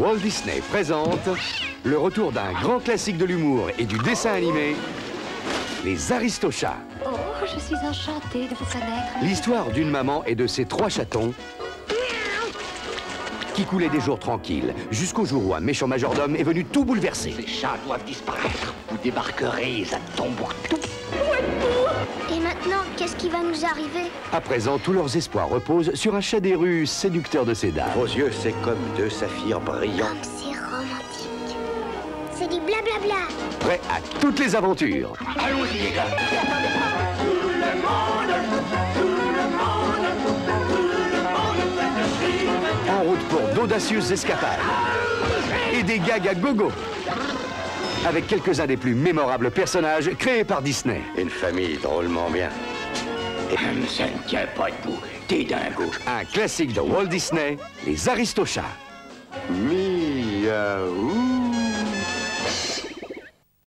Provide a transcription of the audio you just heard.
Walt Disney présente le retour d'un grand classique de l'humour et du dessin animé, Les Aristochats. Oh, je suis enchantée de vous connaître. L'histoire d'une maman et de ses trois chatons qui coulaient des jours tranquilles jusqu'au jour où un méchant majordome est venu tout bouleverser. Ces chats doivent disparaître. Vous débarquerez à Tombouctou. Et maintenant, qu'est-ce qui va nous arriver À présent, tous leurs espoirs reposent sur un chat des rues séducteur de ses dames. Vos yeux, c'est comme deux saphirs brillants. Comme c'est romantique. C'est du blablabla. Prêt à toutes les aventures. Allons-y, les gars. En route pour d'audacieuses escapades. Et des gags à gogo. Avec quelques-uns des plus mémorables personnages créés par Disney. Une famille drôlement bien. Ça ne tient pas debout. T'es dingo. Un classique de Walt Disney, Les Aristochats. Miaou